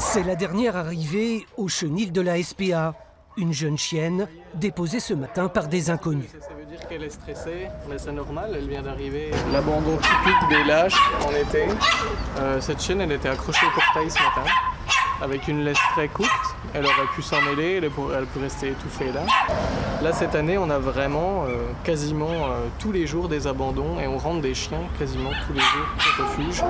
C'est la dernière arrivée au chenil de la SPA. Une jeune chienne déposée ce matin par des inconnus. Ça veut dire qu'elle est stressée, mais c'est normal, elle vient d'arriver. L'abandon typique des lâches en été. Euh, cette chienne, elle était accrochée au portail ce matin, avec une laisse très courte. Elle aurait pu s'en mêler, elle peut, elle peut rester étouffée là. Là, cette année, on a vraiment euh, quasiment euh, tous les jours des abandons et on rentre des chiens quasiment tous les jours au refuge.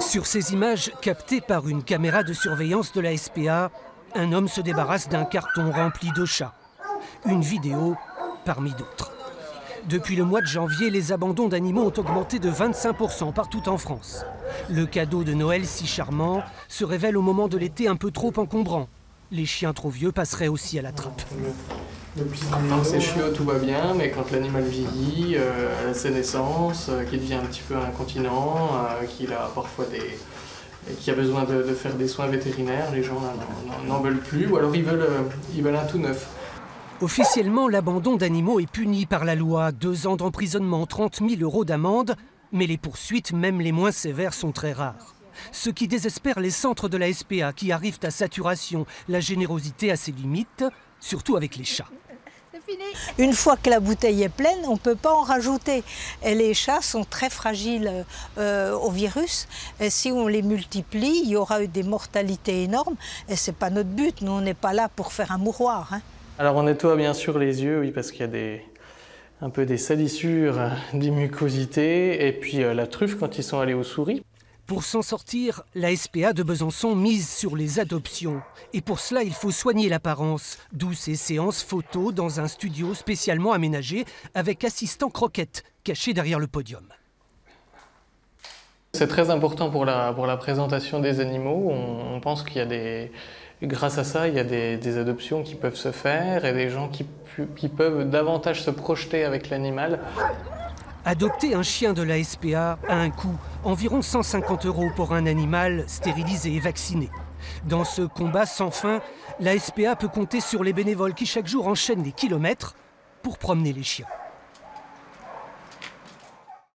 Sur ces images captées par une caméra de surveillance de la SPA, un homme se débarrasse d'un carton rempli de chats. Une vidéo parmi d'autres. Depuis le mois de janvier, les abandons d'animaux ont augmenté de 25% partout en France. Le cadeau de Noël si charmant se révèle au moment de l'été un peu trop encombrant. Les chiens trop vieux passeraient aussi à la trappe. Quand c'est chiot, tout va bien, mais quand l'animal vieillit, euh, à ses naissances, euh, qu'il devient un petit peu incontinent, euh, qu'il a parfois des, qui a besoin de, de, faire des soins vétérinaires, les gens n'en veulent plus, ou alors ils veulent, ils veulent un tout neuf. Officiellement, l'abandon d'animaux est puni par la loi. Deux ans d'emprisonnement, 30 000 euros d'amende, mais les poursuites, même les moins sévères, sont très rares. Ce qui désespère les centres de la SPA qui arrivent à saturation. La générosité a ses limites, surtout avec les chats. Une fois que la bouteille est pleine, on ne peut pas en rajouter. Et les chats sont très fragiles euh, au virus. Et si on les multiplie, il y aura eu des mortalités énormes. Et ce n'est pas notre but. Nous, on n'est pas là pour faire un mouroir. Hein. Alors on nettoie bien sûr les yeux, oui, parce qu'il y a des, un peu des salissures, des mucosités, et puis euh, la truffe quand ils sont allés aux souris. Pour s'en sortir, la SPA de Besançon mise sur les adoptions. Et pour cela, il faut soigner l'apparence, d'où ces séances photos dans un studio spécialement aménagé avec assistant croquette caché derrière le podium. C'est très important pour la, présentation des animaux. On, pense qu'il y a des, grâce à ça, il y a des, adoptions qui peuvent se faire et des gens qui peuvent davantage se projeter avec l'animal. Adopter un chien de la SPA a un coût, environ 150 euros pour un animal stérilisé et vacciné. Dans ce combat sans fin, la SPA peut compter sur les bénévoles qui chaque jour enchaînent les kilomètres pour promener les chiens.